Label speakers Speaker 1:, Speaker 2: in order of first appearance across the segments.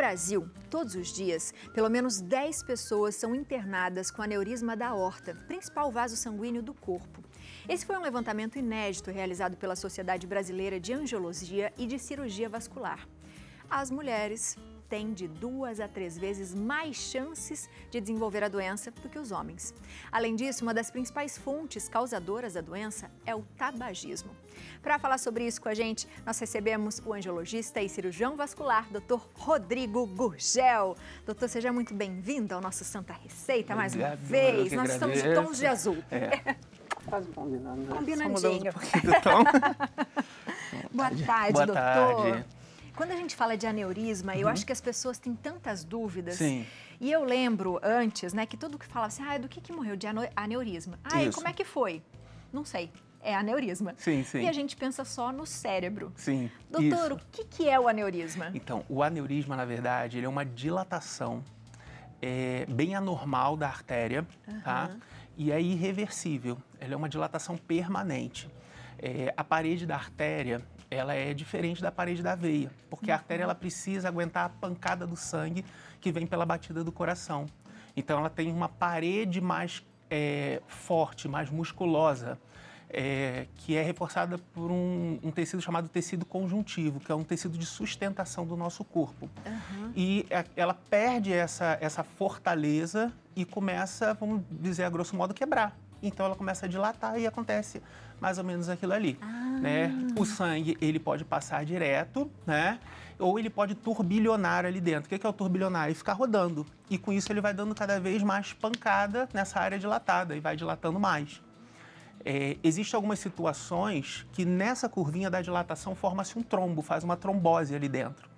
Speaker 1: Brasil, todos os dias, pelo menos 10 pessoas são internadas com aneurisma da aorta, principal vaso sanguíneo do corpo. Esse foi um levantamento inédito realizado pela Sociedade Brasileira de Angiologia e de Cirurgia Vascular. As mulheres têm de duas a três vezes mais chances de desenvolver a doença do que os homens. Além disso, uma das principais fontes causadoras da doença é o tabagismo. Para falar sobre isso com a gente, nós recebemos o angiologista e cirurgião vascular, Dr. Rodrigo Gurgel. Doutor, seja muito bem-vindo ao nosso Santa Receita mais uma vez. Nós estamos de tons de azul. É.
Speaker 2: Quase combinando. Né?
Speaker 1: Combinandinho.
Speaker 2: Um
Speaker 1: Boa tarde,
Speaker 2: Boa
Speaker 1: doutor.
Speaker 2: tarde.
Speaker 1: Quando a gente fala de aneurisma, eu acho que as pessoas têm tantas dúvidas.
Speaker 2: Sim.
Speaker 1: E eu lembro antes, né, que todo que falava assim, ah, do que, que morreu? De aneurisma. Ah, e como é que foi? Não sei. É aneurisma.
Speaker 2: Sim, sim.
Speaker 1: E a gente pensa só no cérebro.
Speaker 2: Sim.
Speaker 1: Doutor,
Speaker 2: isso.
Speaker 1: o que, que é o aneurisma?
Speaker 2: Então, o aneurisma, na verdade, ele é uma dilatação é, bem anormal da artéria, tá? E é irreversível. Ela é uma dilatação permanente. É, a parede da artéria, ela é diferente da parede da veia, porque a artéria ela precisa aguentar a pancada do sangue que vem pela batida do coração. Então, ela tem uma parede mais é, forte, mais musculosa, é, que é reforçada por um, um tecido chamado tecido conjuntivo, que é um tecido de sustentação do nosso corpo. E a- ela perde essa, essa fortaleza e começa, vamos dizer a grosso modo, quebrar. Então ela começa a dilatar e acontece mais ou menos aquilo ali. Né? O sangue ele pode passar direto, né? ou ele pode turbilhonar ali dentro. O que que é o turbilhonar? E ficar rodando. E com isso ele vai dando cada vez mais pancada nessa área dilatada e vai dilatando mais. É, Existem algumas situações que nessa curvinha da dilatação forma-se um trombo, faz uma trombose ali dentro.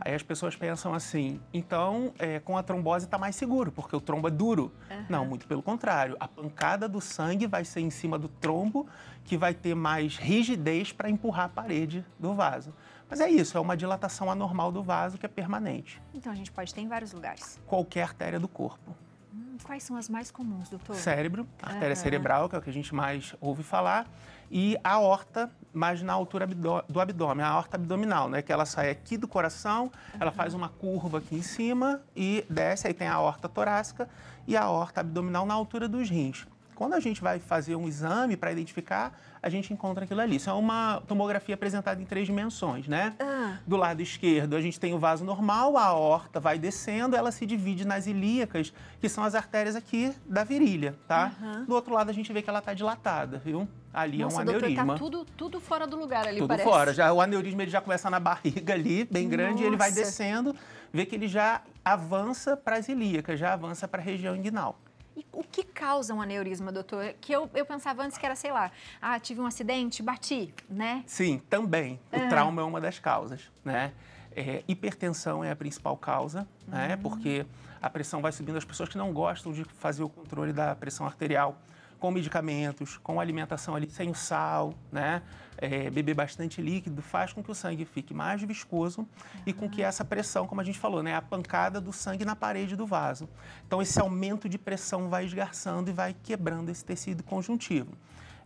Speaker 2: Aí as pessoas pensam assim, então é, com a trombose está mais seguro, porque o trombo é duro. Não, muito pelo contrário. A pancada do sangue vai ser em cima do trombo, que vai ter mais rigidez para empurrar a parede do vaso. Mas é isso, é uma dilatação anormal do vaso que é permanente.
Speaker 1: Então a gente pode ter em vários lugares.
Speaker 2: Qualquer artéria do corpo.
Speaker 1: Hum, Quais são as mais comuns, doutor?
Speaker 2: Cérebro, artéria
Speaker 1: Aham.
Speaker 2: cerebral, que é o que a gente mais ouve falar, e a aorta, mas na altura do abdômen, a aorta abdominal, né? Que ela sai aqui do coração, ela faz uma curva aqui em cima e desce, aí tem a aorta torácica e a aorta abdominal na altura dos rins. Quando a gente vai fazer um exame para identificar, a gente encontra aquilo ali. Isso é uma tomografia apresentada em três dimensões, né?
Speaker 1: Ah.
Speaker 2: Do lado esquerdo, a gente tem o vaso normal, a aorta vai descendo, ela se divide nas ilíacas, que são as artérias aqui da virilha, tá?
Speaker 1: Aham.
Speaker 2: Do outro lado, a gente vê que ela está dilatada, viu? Ali
Speaker 1: Nossa,
Speaker 2: é um
Speaker 1: doutor,
Speaker 2: aneurisma.
Speaker 1: tá tudo, tudo fora do lugar ali,
Speaker 2: Tudo
Speaker 1: parece.
Speaker 2: fora. Já, o aneurisma ele já começa na barriga ali, bem grande, e ele vai
Speaker 1: Nossa.
Speaker 2: descendo, vê que ele já avança para as ilíacas, já avança para a região inguinal.
Speaker 1: E o que causa um aneurisma, doutor? Que eu, eu pensava antes que era, sei lá, ah, tive um acidente, bati, né?
Speaker 2: Sim, também. O trauma é uma das causas, né? É, hipertensão é a principal causa, né? Porque a pressão vai subindo. As pessoas que não gostam de fazer o controle da pressão arterial com medicamentos, com alimentação ali sem o sal, né? É, beber bastante líquido faz com que o sangue fique mais viscoso e com que essa pressão, como a gente falou, né? A pancada do sangue na parede do vaso. Então, esse aumento de pressão vai esgarçando e vai quebrando esse tecido conjuntivo.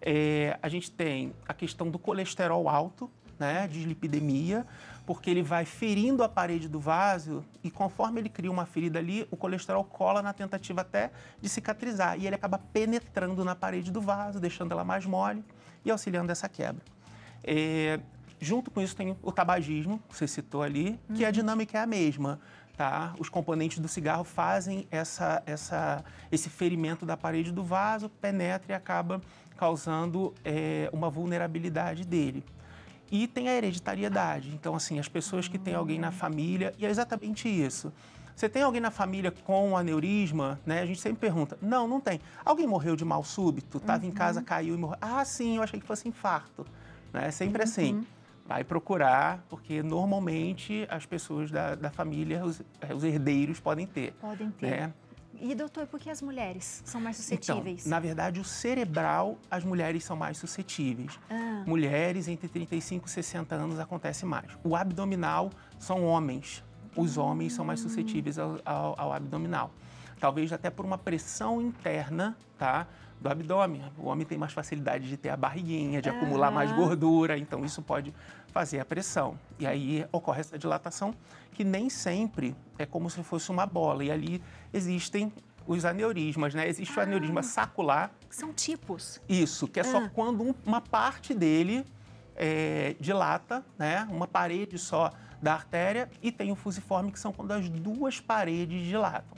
Speaker 2: É, a gente tem a questão do colesterol alto, né, dislipidemia, porque ele vai ferindo a parede do vaso e conforme ele cria uma ferida ali, o colesterol cola na tentativa até de cicatrizar e ele acaba penetrando na parede do vaso, deixando ela mais mole e auxiliando essa quebra. É, junto com isso tem o tabagismo, que você citou ali, que a dinâmica é a mesma. Tá? Os componentes do cigarro fazem essa, essa, esse ferimento da parede do vaso, penetra e acaba causando é, uma vulnerabilidade dele. E tem a hereditariedade. Então, assim, as pessoas que têm alguém na família, e é exatamente isso. Você tem alguém na família com aneurisma, né? A gente sempre pergunta, não, não tem. Alguém morreu de mal súbito? Estava em casa, caiu e morreu. Ah, sim, eu achei que fosse infarto. Né? É sempre assim. Vai procurar, porque normalmente as pessoas da, da família, os, os herdeiros, podem ter.
Speaker 1: Podem ter.
Speaker 2: Né?
Speaker 1: E, doutor, por que as mulheres são mais
Speaker 2: Então,
Speaker 1: suscetíveis?
Speaker 2: na verdade, o cerebral, as mulheres são mais suscetíveis.
Speaker 1: Ah.
Speaker 2: Mulheres entre 35 e 60 anos acontece mais. O abdominal são homens. Os homens são mais suscetíveis ao, ao- ao abdominal. Talvez até por uma pressão interna, tá? Do abdômen. O homem tem mais facilidade de ter a barriguinha, de acumular mais gordura, então isso pode fazer a pressão. E aí ocorre essa dilatação que nem sempre é como se fosse uma bola. E ali existem os aneurismas, né? Existe ah. o aneurisma sacular.
Speaker 1: São tipos.
Speaker 2: Isso, que é ah. só quando uma parte dele é, dilata, né? Uma parede só da artéria e tem o fusiforme, que são quando as duas paredes dilatam.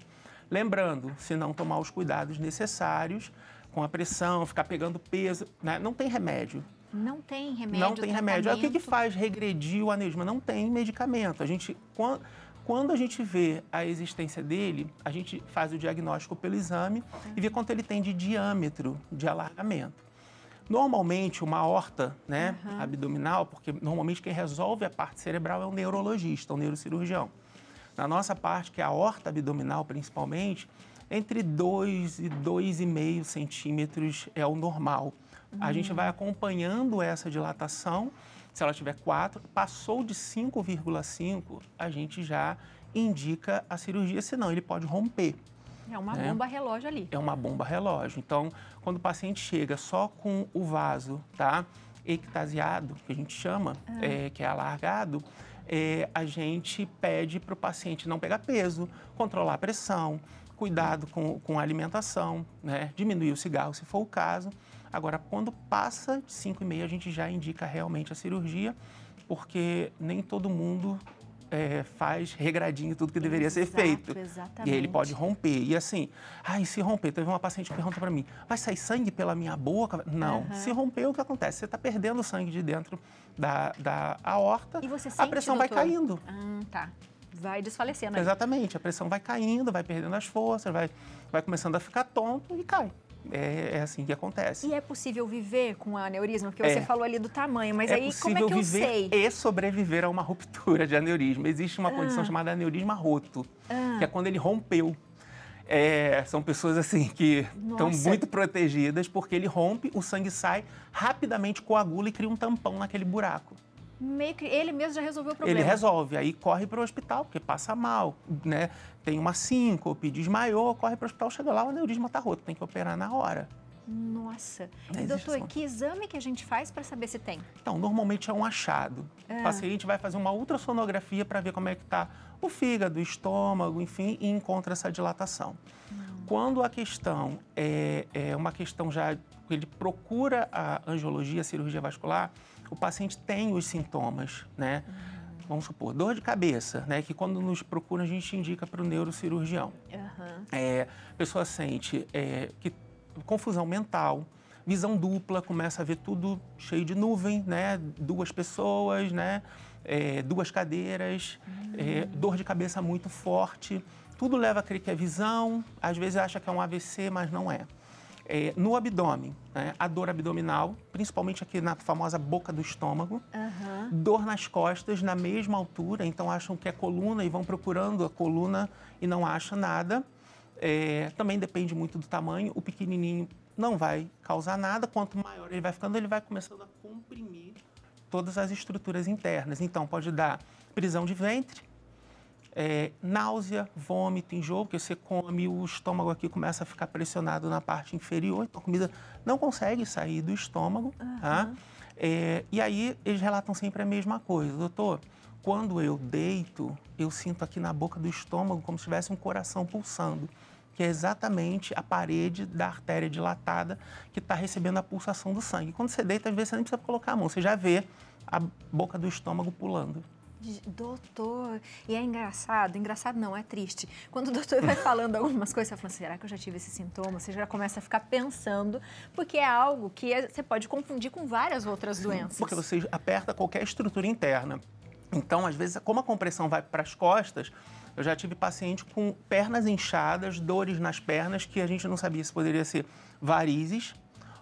Speaker 2: Lembrando, se não tomar os cuidados necessários com a pressão, ficar pegando peso, né? não tem remédio.
Speaker 1: Não tem remédio.
Speaker 2: Não tem remédio. o que, que faz regredir o aneurisma? Não tem medicamento. A gente, quando, quando a gente vê a existência dele, a gente faz o diagnóstico pelo exame e vê quanto ele tem de diâmetro de alargamento. Normalmente, uma horta né, uhum. abdominal, porque normalmente quem resolve a parte cerebral é o neurologista, o neurocirurgião. Na nossa parte, que é a horta abdominal principalmente, entre 2 e 2,5 centímetros é o normal. Uhum. A gente vai acompanhando essa dilatação. Se ela tiver 4, passou de 5,5, a gente já indica a cirurgia, senão ele pode romper.
Speaker 1: É uma né? bomba relógio ali.
Speaker 2: É uma bomba relógio. Então, quando o paciente chega só com o vaso, tá? Ectasiado, que a gente chama, ah. é, que é alargado, é, a gente pede para o paciente não pegar peso, controlar a pressão, cuidado com, com a alimentação, né? diminuir o cigarro se for o caso. Agora, quando passa de 5,5, a gente já indica realmente a cirurgia, porque nem todo mundo é, faz regradinho tudo que deveria Exato, ser feito. Exatamente. E aí ele pode romper. E assim, ai, se romper, teve uma paciente que pergunta para mim, vai sair sangue pela minha boca? Não. Uhum. Se romper, o que acontece? Você está perdendo sangue de dentro da, da aorta,
Speaker 1: e você
Speaker 2: sente, a pressão doutor? vai caindo.
Speaker 1: Ah, tá. Vai desfalecendo. Aí.
Speaker 2: Exatamente, a pressão vai caindo, vai perdendo as forças, vai, vai começando a ficar tonto e cai. É, é, assim que acontece.
Speaker 1: E é possível viver com aneurisma? Porque você é. falou ali do tamanho, mas é aí como é que eu sei?
Speaker 2: e sobreviver a uma ruptura de aneurisma. Existe uma ah. condição chamada aneurisma roto, ah. que é quando ele rompeu. É, são pessoas assim que estão muito protegidas porque ele rompe, o sangue sai, rapidamente coagula e cria um tampão naquele buraco
Speaker 1: meio que ele mesmo já resolveu o problema.
Speaker 2: Ele resolve, aí corre para o hospital, porque passa mal, né? Tem uma síncope, desmaiou, corre para o hospital, chega lá, o aneurisma está roto, tem que operar na hora.
Speaker 1: Nossa. E, doutor, que exame que a gente faz para saber se tem?
Speaker 2: Então, normalmente é um achado. É. O paciente vai fazer uma ultrassonografia para ver como é que está o fígado, o estômago, enfim, e encontra essa dilatação. Hum. Quando a questão é, é uma questão já, ele procura a angiologia, a cirurgia vascular, o paciente tem os sintomas, né? Uhum. Vamos supor, dor de cabeça, né? Que quando nos procura a gente indica para o neurocirurgião. Uhum. É, a pessoa sente é, que, confusão mental, visão dupla, começa a ver tudo cheio de nuvem, né? Duas pessoas, né? É, duas cadeiras, é, uhum. dor de cabeça muito forte. Tudo leva a crer que é visão, às vezes acha que é um AVC, mas não é. É, no abdômen, né, a dor abdominal, principalmente aqui na famosa boca do estômago, uhum. dor nas costas na mesma altura, então acham que é coluna e vão procurando a coluna e não acham nada. É, também depende muito do tamanho, o pequenininho não vai causar nada, quanto maior ele vai ficando, ele vai começando a comprimir todas as estruturas internas. Então pode dar prisão de ventre, é, náusea, vômito, enjoo, porque você come, o estômago aqui começa a ficar pressionado na parte inferior, então a comida não consegue sair do estômago. Uhum. Tá? É, e aí eles relatam sempre a mesma coisa, doutor. Quando eu deito, eu sinto aqui na boca do estômago como se tivesse um coração pulsando, que é exatamente a parede da artéria dilatada que está recebendo a pulsação do sangue. Quando você deita, às vezes você nem precisa colocar a mão, você já vê a boca do estômago pulando.
Speaker 1: Doutor, e é engraçado, engraçado não, é triste. Quando o doutor vai falando algumas coisas, você fala, assim, será que eu já tive esse sintoma? Você já começa a ficar pensando, porque é algo que é, você pode confundir com várias outras doenças.
Speaker 2: Porque você aperta qualquer estrutura interna. Então, às vezes, como a compressão vai para as costas, eu já tive paciente com pernas inchadas, dores nas pernas, que a gente não sabia se poderia ser varizes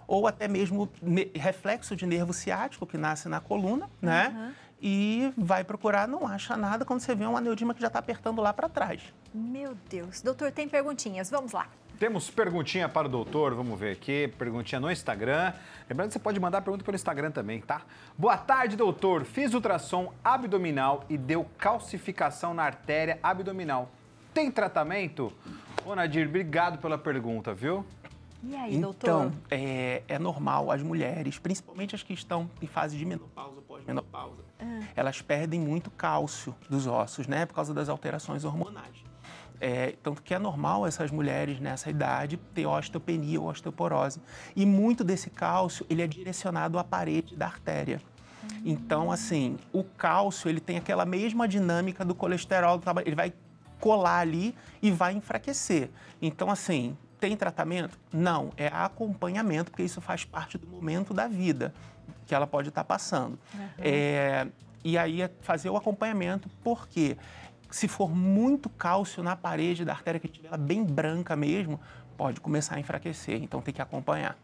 Speaker 2: ou até mesmo reflexo de nervo ciático que nasce na coluna, né? Uhum e vai procurar, não acha nada quando você vê um aneurisma que já está apertando lá para trás.
Speaker 1: Meu Deus. Doutor, tem perguntinhas. Vamos lá.
Speaker 3: Temos perguntinha para o doutor, vamos ver aqui, perguntinha no Instagram. Lembrando que você pode mandar pergunta pelo Instagram também, tá? Boa tarde, doutor. Fiz ultrassom abdominal e deu calcificação na artéria abdominal. Tem tratamento? Ô, Nadir, obrigado pela pergunta, viu?
Speaker 1: E aí,
Speaker 2: então,
Speaker 1: doutor?
Speaker 2: é, é normal as mulheres, principalmente as que estão em fase de menopausa ou pós-menopausa,
Speaker 1: Ah.
Speaker 2: elas perdem muito cálcio dos ossos, né? Por causa das alterações hormonais. É, tanto que é normal essas mulheres nessa idade ter osteopenia ou osteoporose. E muito desse cálcio, ele é direcionado à parede da artéria. Então, assim, o cálcio, ele tem aquela mesma dinâmica do colesterol, ele vai colar ali e vai enfraquecer. Então, assim, tem tratamento? Não, é acompanhamento, porque isso faz parte do momento da vida que ela pode estar passando. É, e aí é fazer o acompanhamento, porque se for muito cálcio na parede da artéria, que estiver ela bem branca mesmo, pode começar a enfraquecer. Então tem que acompanhar.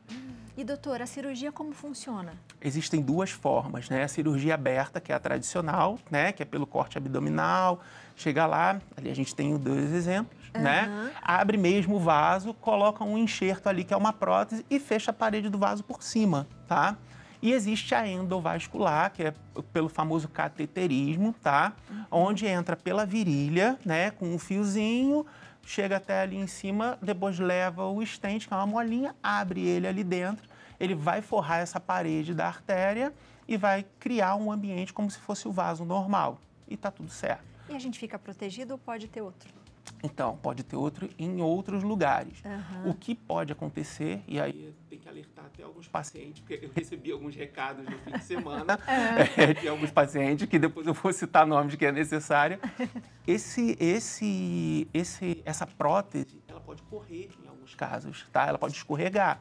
Speaker 1: E doutor, a cirurgia como funciona?
Speaker 2: Existem duas formas, né? A cirurgia aberta, que é a tradicional, né? Que é pelo corte abdominal. Chega lá, ali a gente tem dois exemplos, né? Abre mesmo o vaso, coloca um enxerto ali, que é uma prótese, e fecha a parede do vaso por cima, tá? E existe a endovascular, que é pelo famoso cateterismo, tá? Onde entra pela virilha, né? Com um fiozinho, chega até ali em cima, depois leva o stent, que é uma molinha, abre ele ali dentro, ele vai forrar essa parede da artéria e vai criar um ambiente como se fosse o vaso normal. E tá tudo certo.
Speaker 1: E a gente fica protegido ou pode ter outro?
Speaker 2: Então, pode ter outro em outros lugares.
Speaker 1: Aham.
Speaker 2: O que pode acontecer, e aí tem que alertar até alguns pacientes, porque eu recebi alguns recados no fim de semana eh, de alguns pacientes, que depois eu vou citar nomes que é necessário. Esse, esse, esse, essa prótese, ela pode correr em alguns casos, tá? Ela pode escorregar.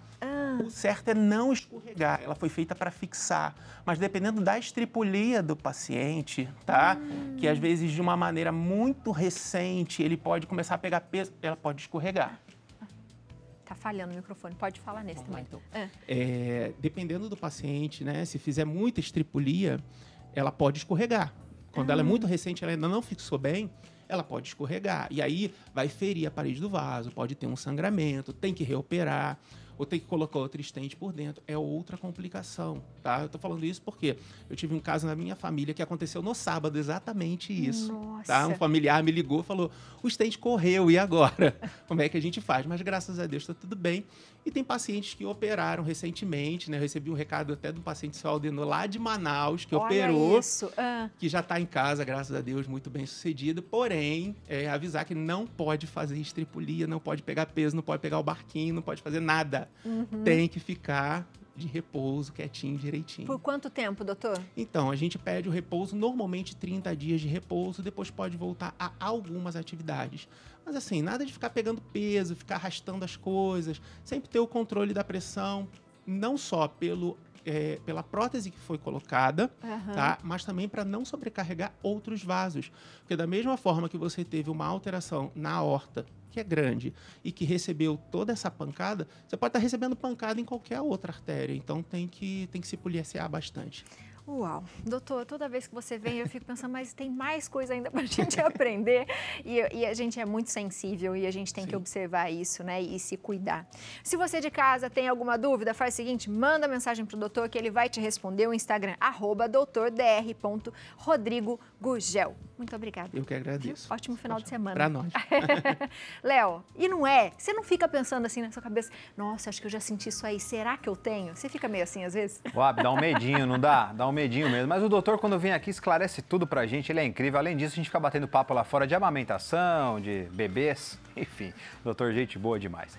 Speaker 2: O certo é não escorregar. Ela foi feita para fixar. Mas dependendo da estripulia do paciente, tá? Que às vezes de uma maneira muito recente ele pode começar a pegar peso, ela pode escorregar.
Speaker 1: Tá falhando o microfone. Pode falar nesse
Speaker 2: Vamos lá,
Speaker 1: também.
Speaker 2: então.
Speaker 1: É.
Speaker 2: É, dependendo do paciente, né? Se fizer muita estripulia, ela pode escorregar. Quando ela é muito recente, ela ainda não fixou bem, ela pode escorregar. E aí vai ferir a parede do vaso, pode ter um sangramento, tem que reoperar, ou tem que colocar outro estente por dentro. É outra complicação, tá? Eu tô falando isso porque eu tive um caso na minha família que aconteceu no sábado, exatamente isso.
Speaker 1: Nossa.
Speaker 2: Tá? Um familiar me ligou e falou: o estente correu, e agora? Como é que a gente faz? Mas graças a Deus está tudo bem. E tem pacientes que operaram recentemente, né? Eu recebi um recado até de um paciente seu Aldenor lá de Manaus, que
Speaker 1: Olha
Speaker 2: operou
Speaker 1: isso. Ah,
Speaker 2: que já está em casa, graças a Deus, muito bem sucedido. Porém, é, avisar que não pode fazer estripulia, não pode pegar peso, não pode pegar o barquinho, não pode fazer nada.
Speaker 1: Uhum.
Speaker 2: Tem que ficar de repouso, quietinho, direitinho.
Speaker 1: por quanto tempo, doutor?
Speaker 2: Então, a gente pede o repouso, normalmente 30 dias de repouso, depois pode voltar a algumas atividades. Mas assim, nada de ficar pegando peso, ficar arrastando as coisas, sempre ter o controle da pressão, não só pelo, é, pela prótese que foi colocada,
Speaker 1: Aham.
Speaker 2: tá? Mas também para não sobrecarregar outros vasos. Porque da mesma forma que você teve uma alteração na aorta, que é grande, e que recebeu toda essa pancada, você pode estar recebendo pancada em qualquer outra artéria. Então tem que, tem que se policiar bastante.
Speaker 1: Uau. Doutor, toda vez que você vem, eu fico pensando, mas tem mais coisa ainda para a gente aprender. E, e a gente é muito sensível e a gente tem que
Speaker 2: Sim.
Speaker 1: observar isso, né? E se cuidar. Se você de casa tem alguma dúvida, faz o seguinte, manda mensagem pro doutor que ele vai te responder. O Instagram, arroba doutordr.rodrigogugel. Muito obrigada.
Speaker 2: Eu que agradeço.
Speaker 1: Ótimo final de semana.
Speaker 2: Para nós.
Speaker 1: Léo, e não é? Você não fica pensando assim na sua cabeça, nossa, acho que eu já senti isso aí, será que eu tenho? Você fica meio assim às vezes?
Speaker 3: Uab, dá um medinho, não dá? Dá um medinho mesmo. Mas o doutor, quando vem aqui, esclarece tudo pra gente. Ele é incrível. Além disso, a gente fica batendo papo lá fora de amamentação, de bebês. Enfim, doutor, gente boa demais.